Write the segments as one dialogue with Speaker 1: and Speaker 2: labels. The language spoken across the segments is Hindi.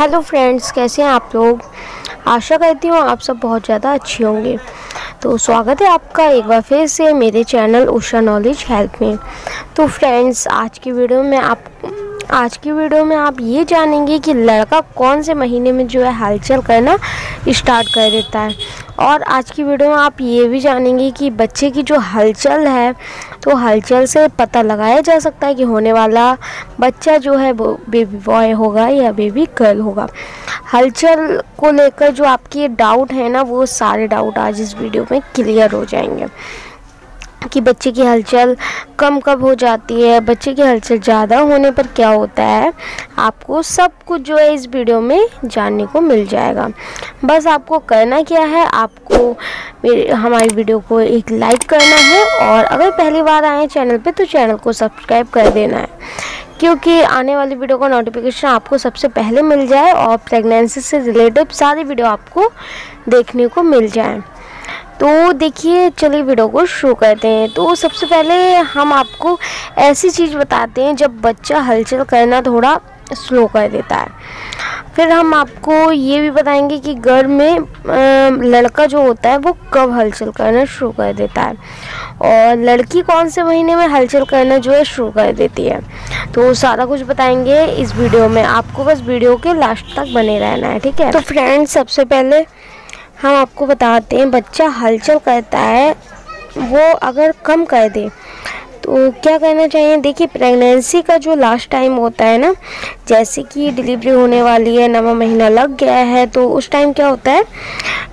Speaker 1: हेलो फ्रेंड्स कैसे हैं आप लोग? आशा करती हूँ आप सब बहुत ज़्यादा अच्छे होंगे। तो स्वागत है आपका एक बार फिर से मेरे चैनल उषा नॉलेज हेल्प में। तो फ्रेंड्स आज की वीडियो में आप, आज की वीडियो में आप ये जानेंगे कि लड़का कौन से महीने में जो है हलचल करना स्टार्ट कर देता है। और आज की वीडियो में आप ये भी जानेंगे कि बच्चे की जो हलचल है तो हलचल से पता लगाया जा सकता है कि होने वाला बच्चा जो है वो बेबी बॉय होगा या बेबी गर्ल होगा। हलचल को लेकर जो आपके डाउट है ना, वो सारे डाउट आज इस वीडियो में क्लियर हो जाएँगे। कि बच्चे की हलचल कम कब हो जाती है, बच्चे की हलचल ज़्यादा होने पर क्या होता है, आपको सब कुछ जो है इस वीडियो में जानने को मिल जाएगा। बस आपको करना क्या है, आपको हमारी वीडियो को एक लाइक करना है और अगर पहली बार आए चैनल पे तो चैनल को सब्सक्राइब कर देना है। क्योंकि आने वाली वीडियो का नोटिफिकेशन आपको सबसे पहले मिल जाए और प्रेगनेंसी से रिलेटेड सारी वीडियो आपको देखने को मिल जाए। तो देखिए, चलिए वीडियो को शुरू करते हैं। तो सबसे पहले हम आपको ऐसी चीज़ बताते हैं, जब बच्चा हलचल करना थोड़ा स्लो कर देता है। फिर हम आपको ये भी बताएँगे कि घर में लड़का जो होता है, वो कब हलचल करना शुरू कर देता है। और लड़की कौन से महीने में हलचल करना जो है, शुरू कर देती है। तो सारा कुछ बताएँगे इस वीडियो में। आपको बस वीडियो के लास्ट तक बने रहना है, ठीक है? तो फ्रेंड्स सबसे पहले हम आपको बताते हैं बच्चा हलचल करता है वो अगर कम कर दे तो क्या करना चाहिए? देखिए प्रेगनेंसी का जो लास्ट टाइम होता है ना, जैसे कि डिलीवरी होने वाली है, नवा महीना लग गया है तो उस टाइम क्या होता है?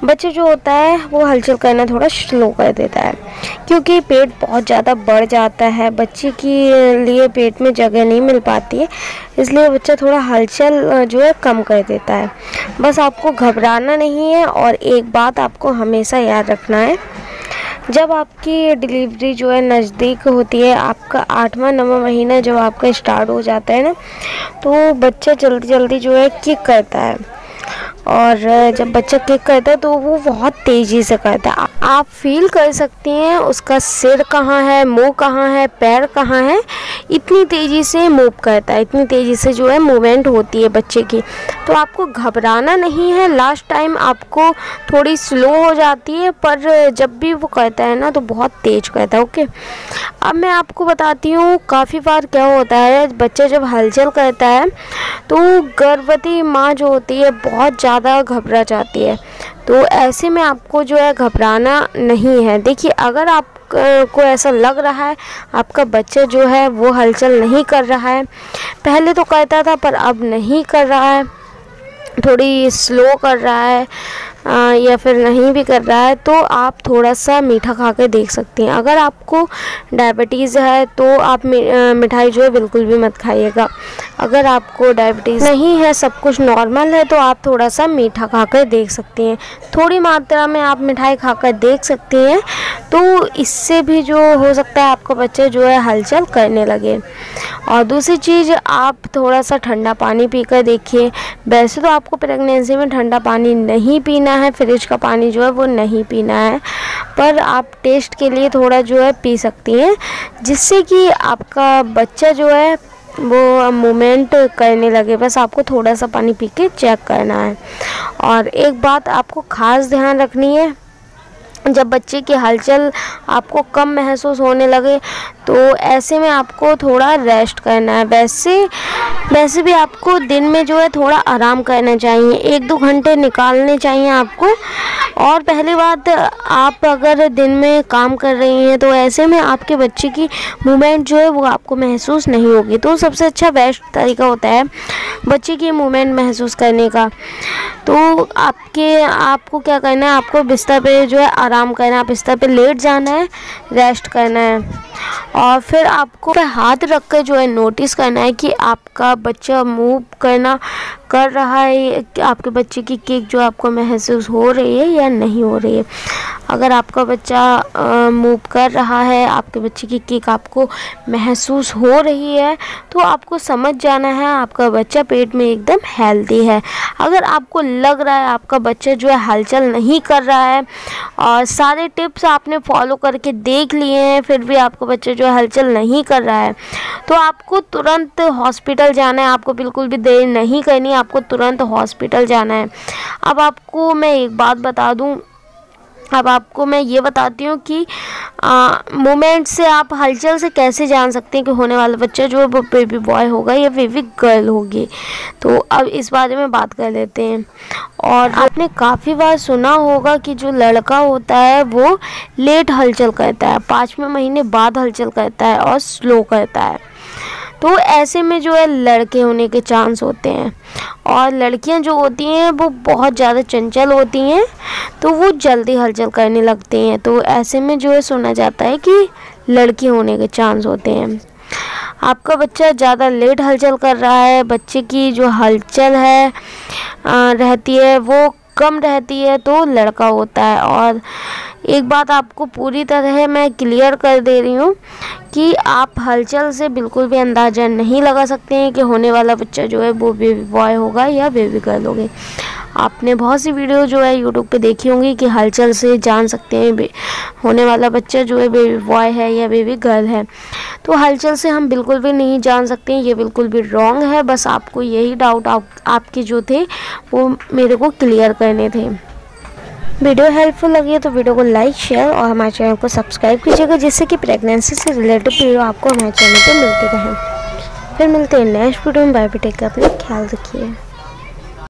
Speaker 1: बच्चे जो होता है, वो हलचल करना थोड़ा स्लो कर देता है। क्योंकि पेट बहुत ज़्यादा बढ़ जाता है, बच्चे के लिए पेट में जगह नहीं मिल पाती है, इसलिए बच्चा थोड़ा हलचल जो है कम कर देता है। बस आपको घबराना नहीं है और एक बात आपको हमेशा याद रखना है जब आपकी डिलीवरी जो है नज़दीक होती है, आपका आठवां, नवा महीना जब आपका स्टार्ट हो जाता है ना तो बच्चा जल्दी जल्दी जो है किक करता है। और जब बच्चा किक करता है तो वो बहुत तेज़ी से करता है। आप फील कर सकती हैं, उसका सिर कहाँ है, मुँह कहाँ है, पैर कहाँ है, इतनी तेज़ी से मूव करता है, इतनी तेज़ी से जो है मूवमेंट होती है बच्चे की। तो आपको घबराना नहीं है लास्ट टाइम आपको थोड़ी स्लो हो जाती है, पर जब भी वो करता है ना तो बहुत तेज़ करता है ओके अब मैं आपको बताती हूँ, काफ़ी बार क्या होता है, बच्चा जब हलचल करता है तो गर्भवती माँ जो होती है, बहुत ज़्यादा घबरा जाती है। तो ऐसे में आपको जो है घबराना नहीं है। देखिए, अगर आप को ऐसा लग रहा है, आपका बच्चा जो है वो हलचल नहीं कर रहा है। पहले तो कहता था पर अब नहीं कर रहा है। थोड़ी स्लो कर रहा है। या फिर नहीं भी कर रहा है तो आप थोड़ा सा मीठा खा के देख सकती हैं। अगर आपको डायबिटीज़ है तो आप मिठाई जो है, बिल्कुल भी मत खाइएगा। अगर आपको डायबिटीज़ नहीं है, सब कुछ नॉर्मल है तो आप थोड़ा सा मीठा खा कर देख सकती हैं। थोड़ी मात्रा में आप मिठाई खा कर देख सकती हैं तो इससे भी जो हो सकता है, आपका बच्चा जो है, हलचल करने लगे। और दूसरी चीज़, आप थोड़ा सा ठंडा पानी पीकर देखिए। वैसे तो आपको प्रेगनेंसी में ठंडा पानी नहीं पीना है फ्रिज का पानी जो है वो नहीं पीना है। पर आप टेस्ट के लिए थोड़ा जो है पी सकती हैं, जिससे कि आपका बच्चा जो है वो मूवमेंट करने लगे। बस आपको थोड़ा सा पानी पी के चेक करना है। और एक बात आपको ख़ास ध्यान रखनी है जब बच्चे की हलचल आपको कम महसूस होने लगे तो ऐसे में आपको थोड़ा रेस्ट करना है। वैसे वैसे भी आपको दिन में जो है थोड़ा आराम करना चाहिए। एक दो घंटे निकालने चाहिए आपको। और पहली बात, आप अगर दिन में काम कर रही हैं तो ऐसे में आपके बच्चे की मूवमेंट जो है वो आपको महसूस नहीं होगी। तो सबसे अच्छा बेस्ट तरीका होता है बच्चे की मूवमेंट महसूस करने का। तो आपके, आपको क्या करना है? आपको बिस्तर पे जो है आराम करना है, आप बिस्तर पे लेट जाना है रेस्ट करना है। और फिर आपको हाथ रख कर जो है नोटिस करना है कि आपका बच्चा मूव करना, कर रहा है आपके बच्चे की केक जो आपको महसूस हो रही है या नहीं हो रही है। अगर आपका बच्चा मूव कर रहा है, आपके बच्चे की किक आपको महसूस हो रही है तो आपको समझ जाना है, आपका बच्चा पेट में एकदम हेल्दी है। अगर आपको लग रहा है, आपका बच्चा जो है हलचल नहीं कर रहा है, और सारे टिप्स आपने फॉलो करके देख लिए हैं, फिर भी आपका बच्चा जो है हलचल नहीं कर रहा है तो आपको तुरंत हॉस्पिटल जाना है। आपको बिल्कुल भी देर नहीं करनी, आपको तुरंत हॉस्पिटल जाना है। अब आपको मैं एक बात बता दूँ अब आपको मैं ये बताती हूँ कि मोमेंट से आप हलचल से कैसे जान सकते हैं कि होने वाला बच्चा जो वो बेबी बॉय होगा या बेबी गर्ल होगी। तो अब इस बारे में बात कर लेते हैं। और आपने काफ़ी बार सुना होगा कि जो लड़का होता है, वो लेट हलचल करता है, पाँचवें महीने बाद हलचल करता है और स्लो करता है। तो ऐसे में जो है लड़के होने के चांस होते हैं। और लड़कियाँ जो होती हैं, वो बहुत ज़्यादा चंचल होती हैं तो वो जल्दी हलचल करने लगती हैं। तो ऐसे में जो है सुना जाता है कि लड़की होने के चांस होते हैं। आपका बच्चा ज़्यादा लेट हलचल कर रहा है, बच्चे की जो हलचल है रहती है, वो कम रहती है तो लड़का होता है। और एक बात आपको पूरी तरह मैं क्लियर कर दे रही हूँ कि आप हलचल से बिल्कुल भी अंदाज़ा नहीं लगा सकते हैं कि होने वाला बच्चा जो है वो बेबी बॉय होगा या बेबी गर्ल होगी। आपने बहुत सी वीडियो जो है यूट्यूब पे देखी होंगी कि हलचल से जान सकते हैं होने वाला बच्चा जो है बेबी बॉय है या बेबी गर्ल है। तो हलचल से हम बिल्कुल भी नहीं जान सकते हैं ये बिल्कुल भी रॉन्ग है। बस आपको यही डाउट आप, आपके जो थे वो मेरे को क्लियर करने थे। वीडियो हेल्पफुल लगी है तो वीडियो को लाइक शेयर और हमारे चैनल को सब्सक्राइब कीजिएगा जिससे कि प्रेगनेंसी से रिलेटेड वीडियो आपको हमारे चैनल पर मिलते रहें। फिर मिलते हैं नेक्स्ट वीडियो में। बाय टेक का अपना ख्याल रखिए।